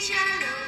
shallow.